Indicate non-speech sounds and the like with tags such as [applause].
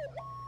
you [laughs]